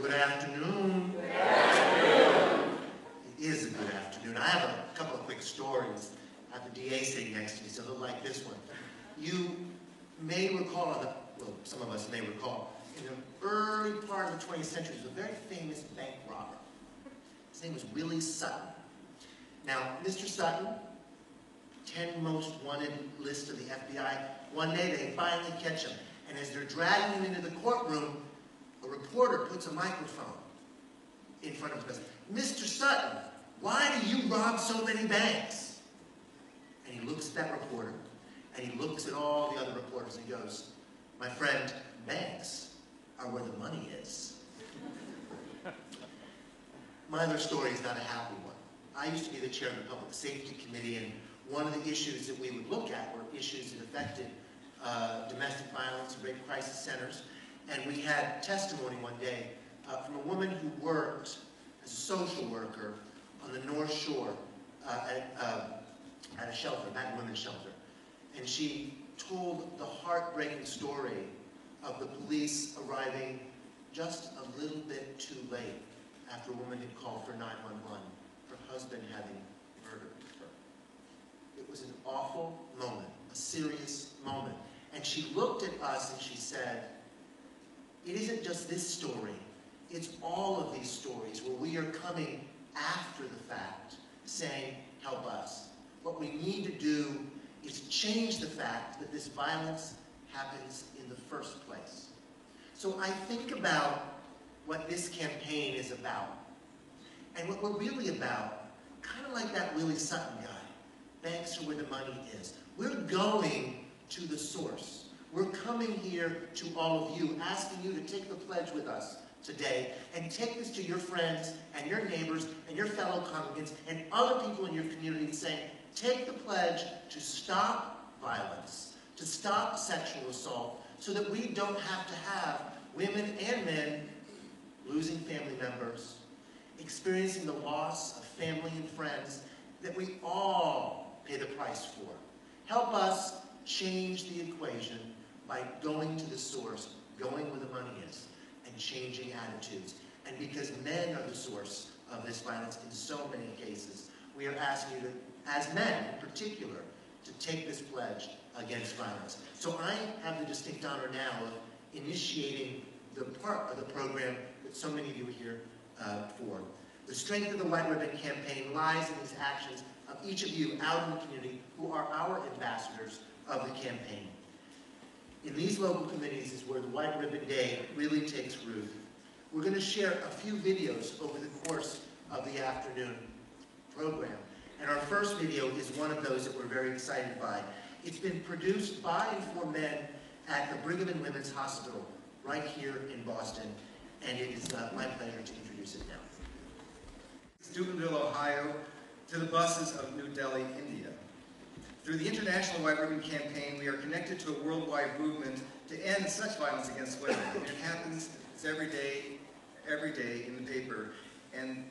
Good afternoon. Good afternoon. It is a good afternoon. I have a couple of quick stories. I have the DA sitting next to me, so they'll like this one. You may recall, well, some of us may recall, in the early part of the 20th century, there was a very famous bank robber. His name was Willie Sutton. Now, Mr. Sutton, 10 most wanted list of the FBI, one day they finally catch him. And as they're dragging him into the courtroom, a reporter puts a microphone in front of and says, Mr. Sutton, why do you rob so many banks? And he looks at that reporter, and he looks at all the other reporters, and he goes, my friend, banks are where the money is. my other story is not a happy one. I used to be the chair of the Public Safety Committee, and one of the issues that we would look at were issues that affected uh, domestic violence, rape crisis centers, and we had testimony one day uh, from a woman who worked as a social worker on the North Shore uh, at, uh, at a shelter, that women's shelter. And she told the heartbreaking story of the police arriving just a little bit too late after a woman had called for 911, her husband having murdered her. It was an awful moment, a serious moment. And she looked at us and she said, it isn't just this story, it's all of these stories where we are coming after the fact, saying, help us. What we need to do is change the fact that this violence happens in the first place. So I think about what this campaign is about. And what we're really about, kind of like that Willie Sutton guy, banks are where the money is. We're going to the source. We're coming here to all of you, asking you to take the pledge with us today and take this to your friends and your neighbors and your fellow congregants and other people in your community saying, take the pledge to stop violence, to stop sexual assault, so that we don't have to have women and men losing family members, experiencing the loss of family and friends that we all pay the price for. Help us change the equation by going to the source, going where the money is, and changing attitudes. And because men are the source of this violence in so many cases, we are asking you to, as men in particular, to take this pledge against violence. So I have the distinct honor now of initiating the part of the program that so many of you are here uh, for. The strength of the White Ribbon Campaign lies in these actions of each of you out in the community who are our ambassadors of the campaign. In these local committees is where the White Ribbon Day really takes root. We're going to share a few videos over the course of the afternoon program. And our first video is one of those that we're very excited by. It's been produced by and for men at the Brigham and Women's Hospital right here in Boston. And it is uh, my pleasure to introduce it now. Steubenville, Ohio, to the buses of New Delhi, India. Through the International White Ribbon Campaign, we are connected to a worldwide movement to end such violence against women. It happens, it's every day, every day in the paper. And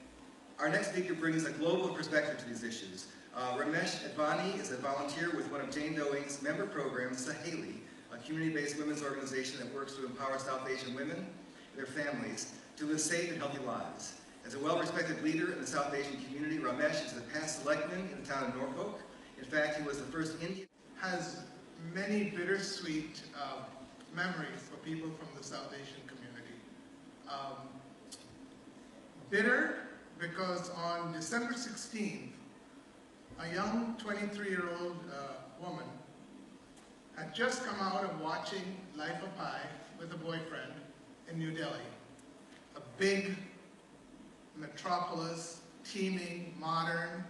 our next speaker brings a global perspective to these issues. Uh, Ramesh Advani is a volunteer with one of Jane Doe Inc.'s member programs, Saheli, a community-based women's organization that works to empower South Asian women and their families to live safe and healthy lives. As a well-respected leader in the South Asian community, Ramesh is the past selectman in the town of Norfolk, in fact, he was the first Indian. Has many bittersweet uh, memories for people from the South Asian community. Um, bitter because on December 16th, a young 23-year-old uh, woman had just come out of watching Life of Pi with a boyfriend in New Delhi. A big metropolis, teeming, modern,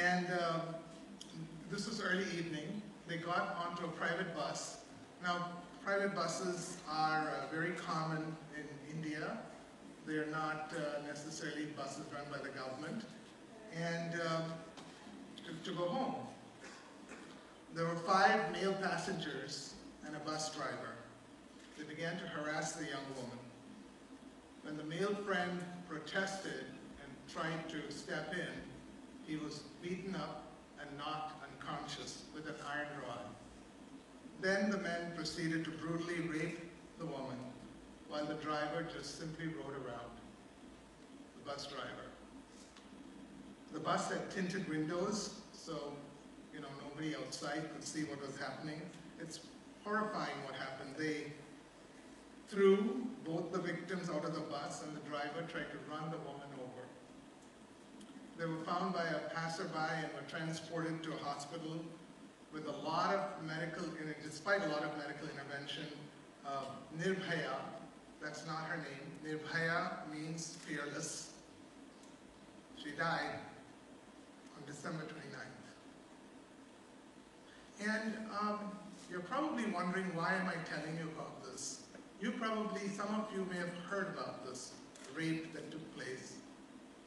and uh, this was early evening. They got onto a private bus. Now, private buses are uh, very common in India. They're not uh, necessarily buses run by the government. And um, to, to go home. There were five male passengers and a bus driver. They began to harass the young woman. When the male friend protested and tried to step in, he was beaten up and knocked unconscious with an iron rod. Then the men proceeded to brutally rape the woman while the driver just simply rode around, the bus driver. The bus had tinted windows, so, you know, nobody outside could see what was happening. It's horrifying what happened. They threw both the victims out of the bus and the driver tried to run the woman over. They were found by a passerby and were transported to a hospital with a lot of medical, despite a lot of medical intervention. Uh, Nirbhaya, that's not her name. Nirbhaya means fearless. She died on December 29th. And um, you're probably wondering, why am I telling you about this? You probably, some of you may have heard about this rape that took place.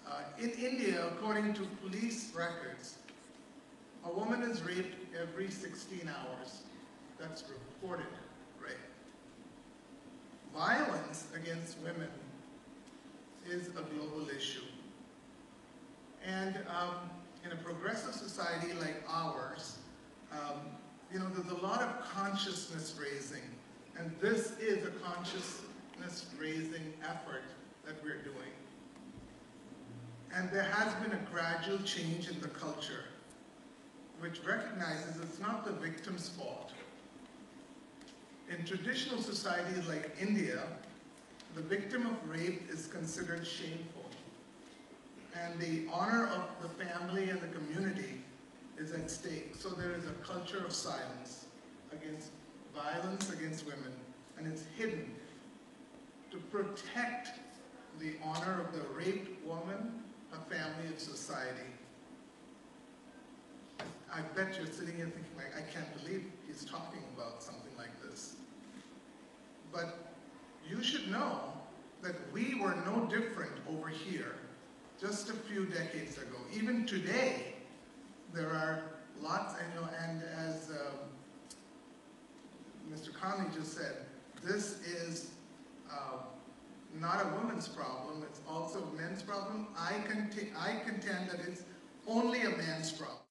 Uh, in India, according to police records, a woman is raped every 16 hours. That's reported rape. Violence against women is a global issue. And um, in a progressive society like ours, um, you know, there's a lot of consciousness raising. And this is a consciousness raising effort that we're doing. And there has been a gradual change in the culture, which recognizes it's not the victim's fault. In traditional societies like India, the victim of rape is considered shameful. And the honor of the family and the community is at stake. So there is a culture of silence against violence against women, and it's hidden to protect the honor of the raped woman, a family, and society. I bet you're sitting here thinking, like, I can't believe he's talking about something like this. But you should know that we were no different over here just a few decades ago. Even today, there are lots, and, you know, and as um, Mr. Conley just said, this is uh, not a woman's problem, I, conti- I contend that it's only a man's problem.